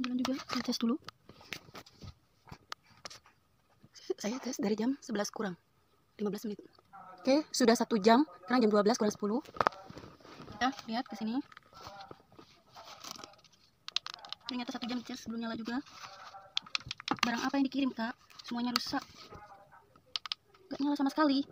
belum juga? Saya tes dulu. Saya tes dari jam 11 kurang 15 menit. Oke sudah satu jam sekarang jam 12 kurang 10 kita lihat ke sini. Ternyata satu jam cas belum nyala juga. Barang apa yang dikirim kak? Semuanya rusak. Gak nyala sama sekali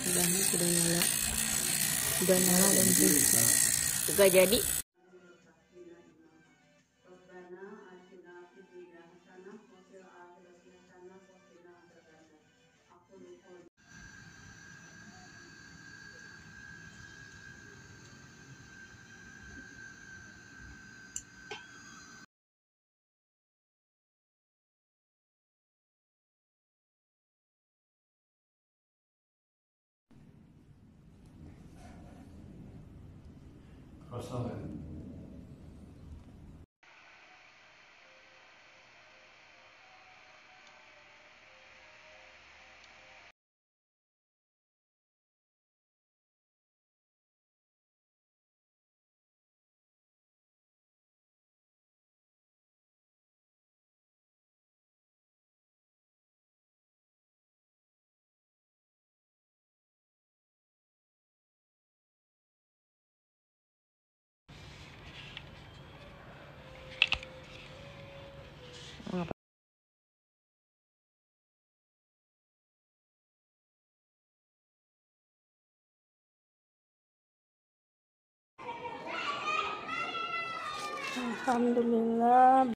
sebelahnya sudah nyala sudah nyala dan juga jadi our son. Alhamdulillah